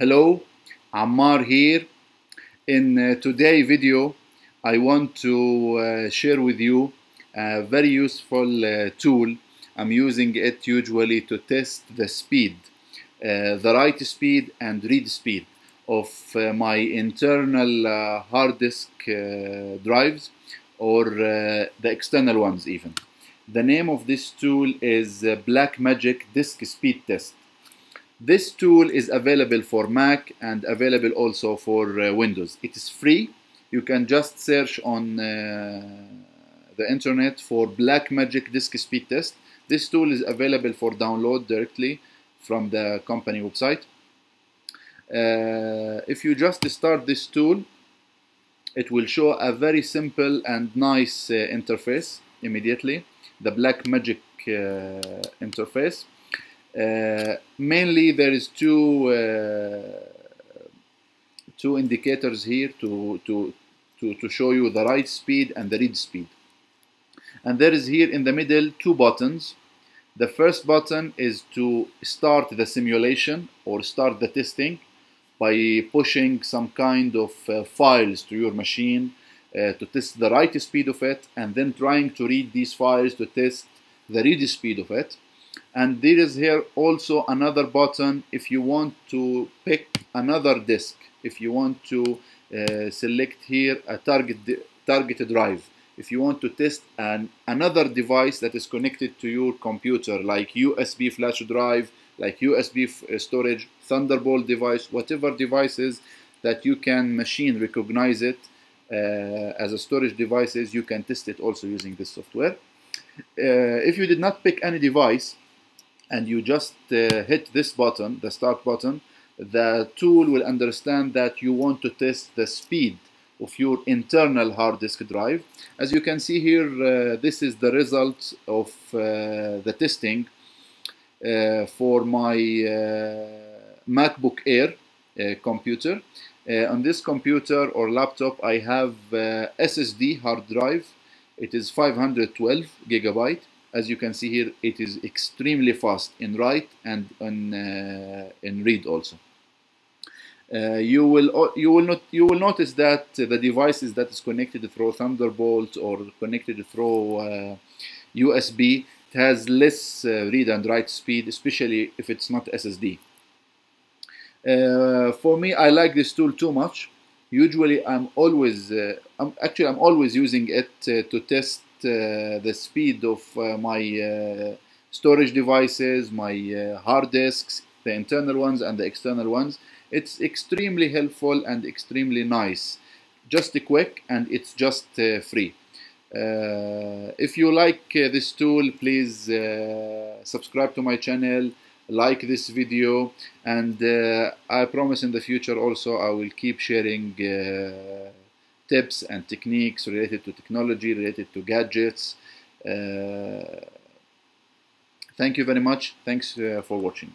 Hello, Ammar here. In uh, today video, I want to uh, share with you a very useful uh, tool. I'm using it usually to test the speed, uh, the write speed and read speed of uh, my internal uh, hard disk drives or the external ones even. The name of this tool is Blackmagic Disk Speed Test. This tool is available for Mac and available also for uh, Windows. It is free. You can just search on uh, the internet for Blackmagic Disk Speed Test. This tool is available for download directly from the company website. Uh, if you just start this tool, it will show a very simple and nice uh, interface immediately. The Blackmagic uh, interface. Uh, mainly there is two uh, two indicators here to, to, to, to show you the write speed and the read speed. And there is here in the middle two buttons. The first button is to start the simulation or start the testing by pushing some kind of uh, files to your machine uh, to test the write speed of it and then trying to read these files to test the read speed of it and there is here also another button if you want to pick another disk. If you want to uh, select here a target target drive. If you want to test an another device that is connected to your computer like USB flash drive like USB uh, storage Thunderbolt device whatever devices that you can machine recognize it uh, as a storage devices you can test it also using this software. Uh, if you did not pick any device and you just uh, hit this button, the start button, the tool will understand that you want to test the speed of your internal hard disk drive. As you can see here, uh, this is the result of uh, the testing uh, for my uh, MacBook Air uh, computer. on this computer or laptop, I have SSD hard drive. It is 512 gigabyte as you can see here, it is extremely fast in write and in, uh, in read also. Uh, you will you will not you will notice that the devices that is connected through Thunderbolt or connected through uh, USB it has less uh, read and write speed, especially if it's not SSD. Uh, for me, I like this tool too much. Usually, I'm always uh, I'm, actually I'm always using it to test uh, the speed of uh, my uh, storage devices, my hard disks, the internal ones and the external ones. It's extremely helpful and extremely nice. Just quick and it's just free. Uh, if you like uh, this tool please uh, subscribe to my channel like this video and I promise in the future also I will keep sharing tips and techniques related to technology, related to gadgets. Uh, thank you very much. Thanks uh, for watching.